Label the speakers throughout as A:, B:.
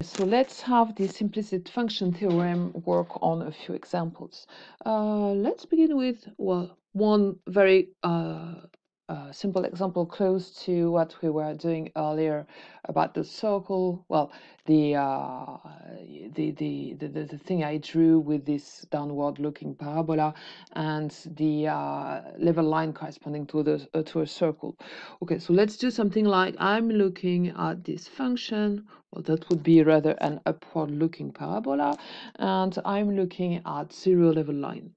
A: So let's have this implicit function theorem work on a few examples. Uh, let's begin with well one very uh, uh, simple example close to what we were doing earlier about the circle. Well, the, uh, the, the, the, the, thing I drew with this downward looking parabola and the uh, level line corresponding to, the, uh, to a circle. Okay, so let's do something like I'm looking at this function. Well, that would be rather an upward looking parabola. And I'm looking at zero level line.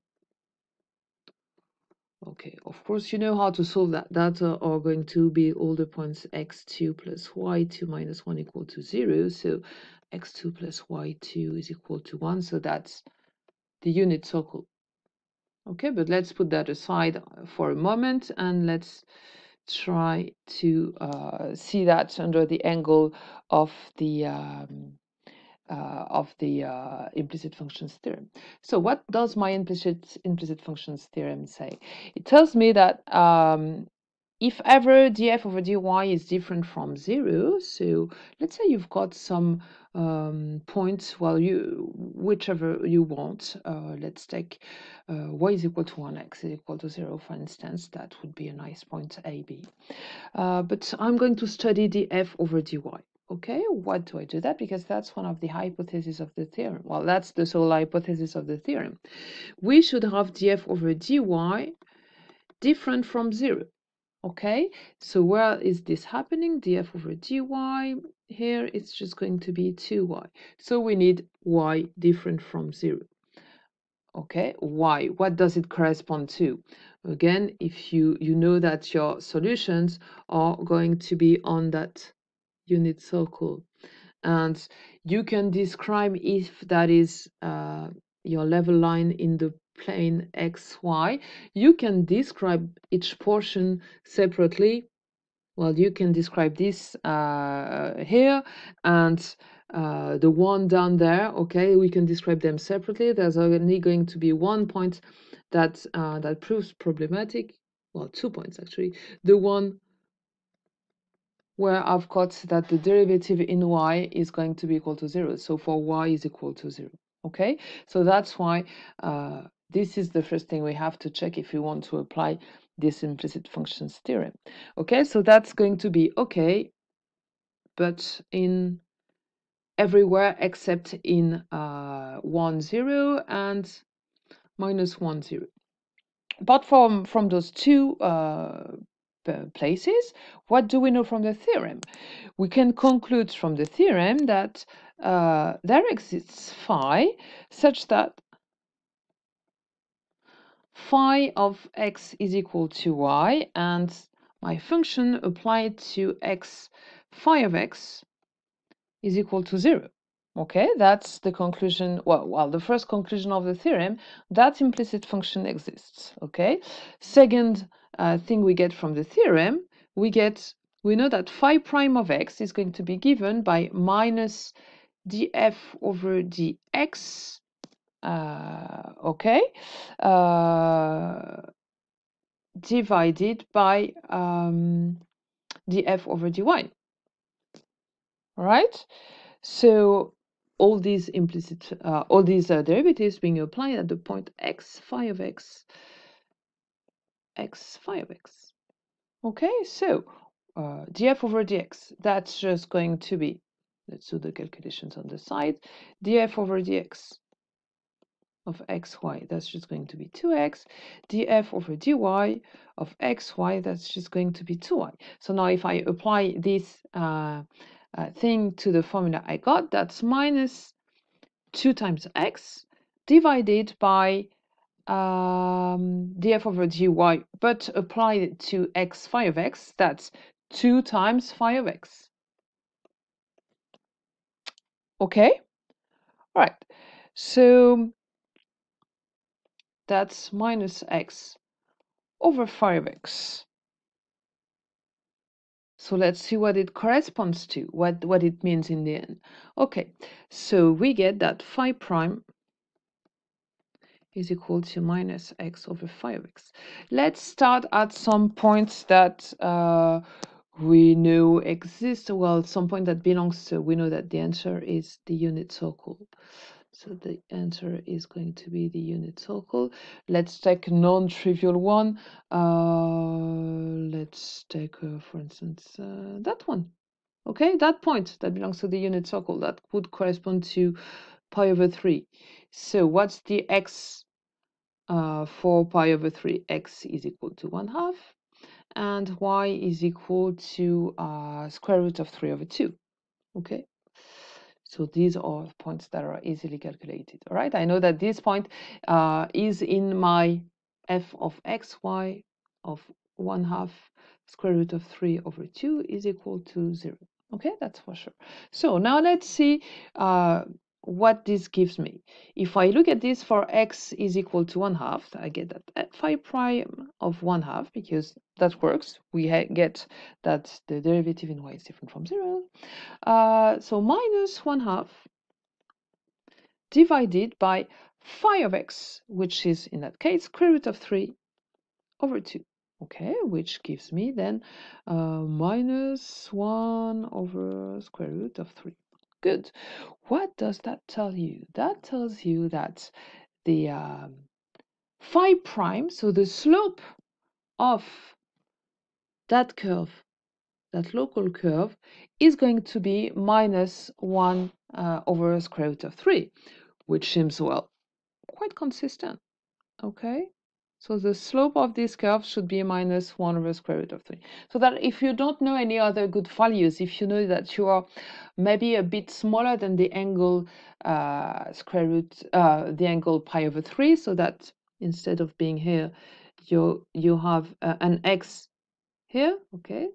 A: Okay, of course you know how to solve that. Data are going to be all the points x2 plus y2 minus 1 equal to 0. So x2 plus y2 is equal to 1. So that's the unit circle. Okay, but let's put that aside for a moment and let's try to uh, see that under the angle of the um, uh, of the uh, implicit functions theorem. So what does my implicit implicit functions theorem say? It tells me that um, if ever df over dy is different from zero, so let's say you've got some um, points, well, you whichever you want. Uh, let's take uh, y is equal to 1, x is equal to 0, for instance. That would be a nice point, a, b. Uh, but I'm going to study df over dy. Okay, what do I do that? Because that's one of the hypotheses of the theorem. Well, that's the sole hypothesis of the theorem. We should have df over dy different from zero. Okay, so where is this happening? df over dy, here it's just going to be 2y. So we need y different from zero. Okay, y, what does it correspond to? Again, if you, you know that your solutions are going to be on that unit circle and you can describe if that is uh, your level line in the plane xy you can describe each portion separately. Well you can describe this uh, here and uh, the one down there okay? We can describe them separately. There's only going to be one point that uh, that proves problematic. Well two points actually. The one where I've got that the derivative in y is going to be equal to 0. So for y is equal to 0. Okay, so that's why uh, this is the first thing we have to check if we want to apply this implicit functions theorem. Okay, so that's going to be okay, but in everywhere except in uh, 1, 0 and minus 1, 0. Apart from, from those two uh, places, what do we know from the theorem? We can conclude from the theorem that uh, there exists phi such that phi of x is equal to y and my function applied to x phi of x is equal to 0. Okay, that's the conclusion. Well, well, the first conclusion of the theorem that implicit function exists. Okay, second uh, thing we get from the theorem, we get we know that phi prime of x is going to be given by minus df over dx. Uh, okay, uh, divided by um, df over dy. All right, so all these implicit, uh, all these uh, derivatives being applied at the point x phi of x, x phi x. Okay, so uh, df over dx, that's just going to be, let's do the calculations on the side, df over dx of xy, that's just going to be 2x, df over dy of xy, that's just going to be 2y. So now if I apply this uh, uh, thing to the formula I got, that's minus 2 times x divided by um, df over dy, but applied it to x phi of x, that's 2 times phi of x. Okay? All right. So that's minus x over phi of x. So let's see what it corresponds to, what, what it means in the end. Okay, so we get that phi prime is equal to minus x over phi x. Let's start at some points that uh, we know exists, well, some point that belongs to, we know that the answer is the unit circle. So the answer is going to be the unit circle. Let's take a non-trivial one. Uh, let's take, uh, for instance, uh, that one. Okay, that point that belongs to the unit circle, that would correspond to pi over 3. So what's the x uh, for pi over 3? x is equal to 1 half and y is equal to uh, square root of 3 over 2. Okay, so these are points that are easily calculated. All right, I know that this point uh, is in my f of x, y of 1 half square root of 3 over 2 is equal to 0. Okay, that's for sure. So now let's see uh, what this gives me. If I look at this for x is equal to 1 half, I get that phi prime of 1 half because that works. We get that the derivative in y is different from 0. Uh, so minus 1 half divided by phi of x, which is in that case square root of 3 over 2 okay which gives me then uh, minus 1 over square root of 3 good. What does that tell you? That tells you that the um, phi prime so the slope of that curve that local curve is going to be minus 1 uh, over square root of 3 which seems well quite consistent okay so the slope of this curve should be minus 1 over square root of 3. So that if you don't know any other good values, if you know that you are maybe a bit smaller than the angle uh, square root, uh, the angle pi over 3, so that instead of being here, you, you have uh, an x here, okay?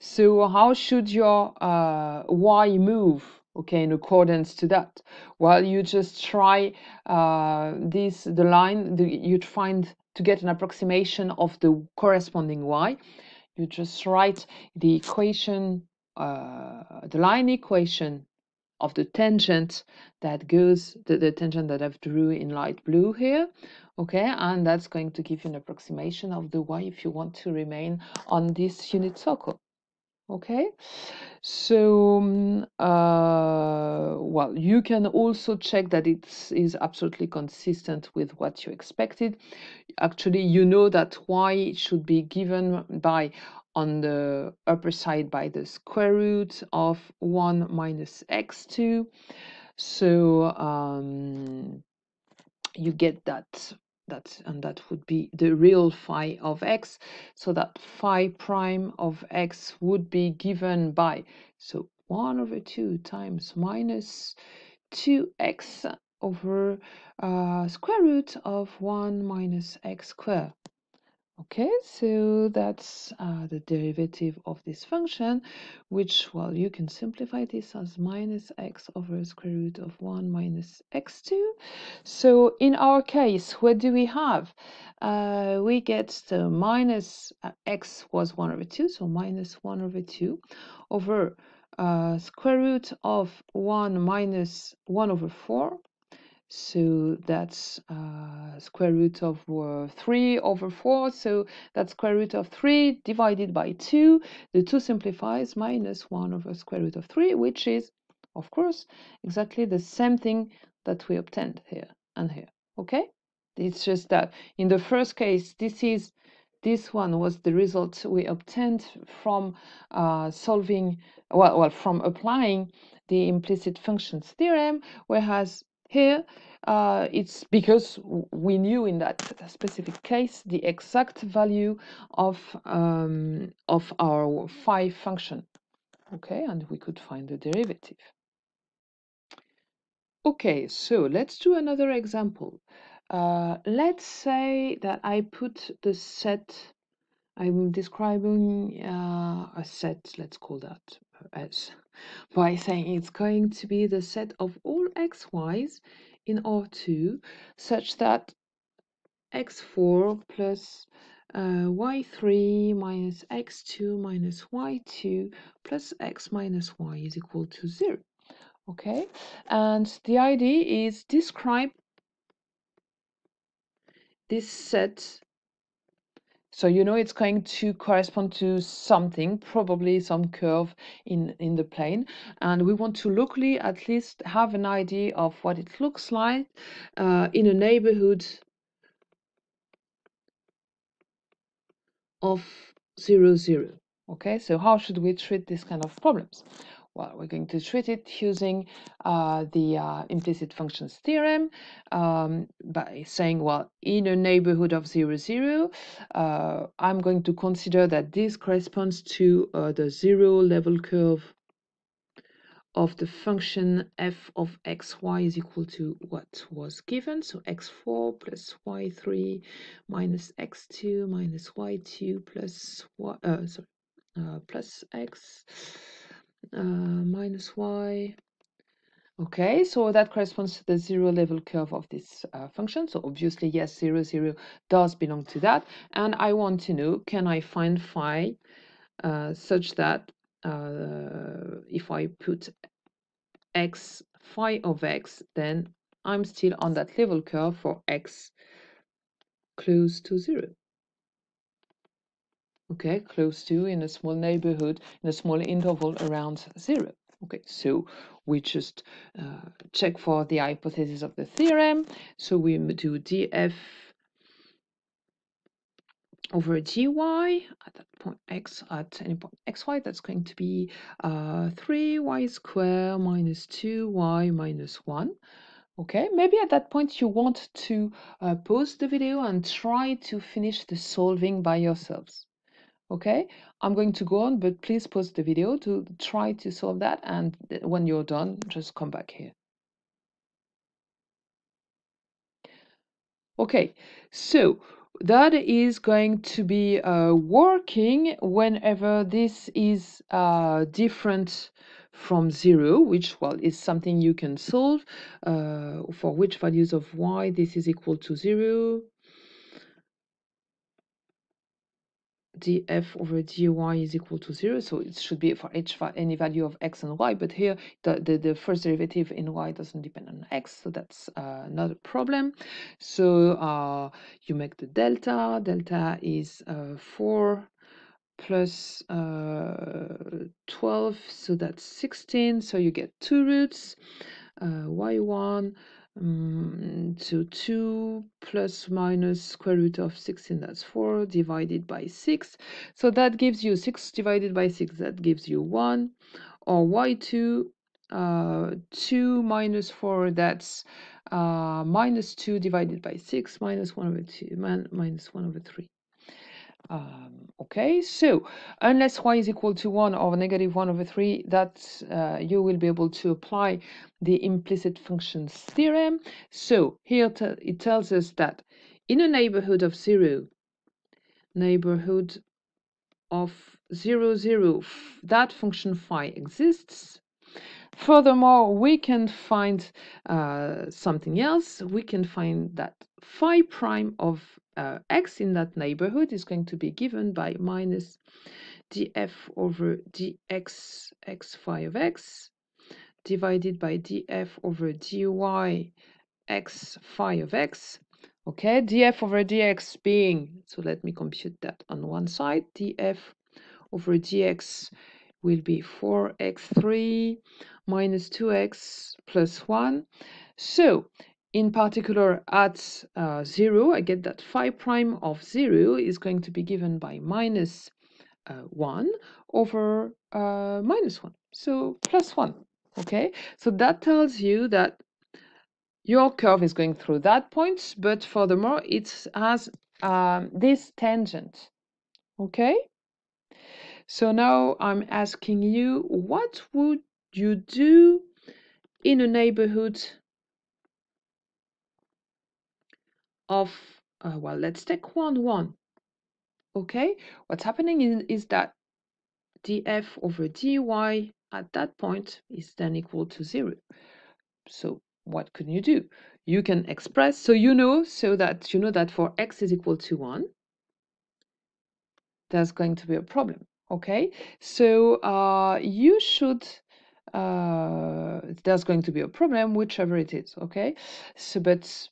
A: So how should your uh, y move? Okay in accordance to that. While you just try uh, this the line the, you'd find to get an approximation of the corresponding y you just write the equation uh, the line equation of the tangent that goes the, the tangent that I've drew in light blue here okay? And that's going to give you an approximation of the y if you want to remain on this unit circle okay. So um, uh, well you can also check that it is absolutely consistent with what you expected. Actually you know that y should be given by on the upper side by the square root of 1 minus x2 so um, you get that that and that would be the real phi of x. So that phi prime of x would be given by so 1 over 2 times minus 2x over uh, square root of 1 minus x squared Okay, so that's uh, the derivative of this function, which, well, you can simplify this as minus x over square root of 1 minus x2. So in our case, what do we have? Uh, we get the minus uh, x was 1 over 2, so minus 1 over 2 over uh, square root of 1 minus 1 over 4 so that's uh, square root of uh, 3 over 4. So that's square root of 3 divided by 2. The 2 simplifies minus 1 over square root of 3, which is, of course, exactly the same thing that we obtained here and here. Okay? It's just that in the first case, this is this one was the result we obtained from uh, solving, well, well, from applying the implicit functions theorem, whereas here, uh, it's because we knew in that specific case the exact value of, um, of our phi function. Okay, and we could find the derivative. Okay, so let's do another example. Uh, let's say that I put the set, I'm describing uh, a set, let's call that as by saying it's going to be the set of all xy's in R2 such that x4 plus uh, y3 minus x2 minus y2 plus x minus y is equal to 0. Okay, and the idea is describe this set So you know it's going to correspond to something, probably some curve in, in the plane. And we want to locally at least have an idea of what it looks like uh, in a neighborhood of 0, 0. Okay, so how should we treat this kind of problems? Well, we're going to treat it using uh, the uh, implicit functions theorem um, by saying, well, in a neighborhood of 0, 0, uh, I'm going to consider that this corresponds to uh, the zero level curve of the function f of xy is equal to what was given. So x4 plus y3 minus x2 minus y2 plus y, sorry, plus x uh, minus y. Okay, so that corresponds to the zero level curve of this uh, function. So obviously, yes, zero, zero does belong to that. And I want to know, can I find phi uh, such that uh, if I put x phi of x, then I'm still on that level curve for x close to zero. Okay, close to in a small neighborhood, in a small interval around zero. Okay, so we just uh, check for the hypothesis of the theorem. So we do df over dy at that point x at any point xy that's going to be uh, 3y square minus 2y minus 1 okay maybe at that point you want to uh, pause the video and try to finish the solving by yourselves okay? I'm going to go on but please pause the video to try to solve that and when you're done just come back here. Okay so that is going to be uh, working whenever this is uh, different from zero, which well is something you can solve uh, for which values of y this is equal to zero df over dy is equal to 0 so it should be for any value of x and y but here the, the, the first derivative in y doesn't depend on x so that's uh, not a problem. So uh, you make the delta delta is uh, 4 plus, uh, 12 so that's 16 so you get two roots uh, y1 um, so 2 plus minus square root of 16, that's 4, divided by 6. So that gives you 6 divided by 6, that gives you 1. Or y2, uh, 2 minus 4, that's uh, minus 2 divided by 6, minus 1 over 2, man, minus 1 over 3. Um, okay, so unless y is equal to 1 or negative 1 over 3, that uh, you will be able to apply the implicit functions theorem. So here it tells us that in a neighborhood of 0, neighborhood of 0, 0, that function phi exists. Furthermore, we can find uh, something else. We can find that phi prime of uh, x in that neighborhood is going to be given by minus df over dx x phi of x divided by df over dy x phi of x. Okay df over dx being so let me compute that on one side. df over dx will be 4x3 minus 2x plus 1 so in particular at uh, 0, I get that phi prime of 0 is going to be given by minus, uh, 1 over uh, minus 1, so plus 1, okay? So that tells you that your curve is going through that point, but furthermore, it has um, this tangent, okay? So now I'm asking you, what would you do in a neighborhood of, uh, well, let's take 1, 1. Okay, what's happening is, is that df over dy at that point is then equal to 0. So what can you do? You can express, so you know, so that you know that for x is equal to 1, there's going to be a problem. Okay, so uh, you should uh, there's going to be a problem, whichever it is. Okay, so but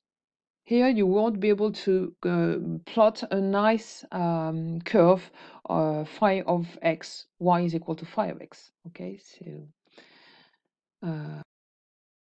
A: here you won't be able to uh, plot a nice um, curve uh, phi of x, y is equal to phi of x. Okay, so uh,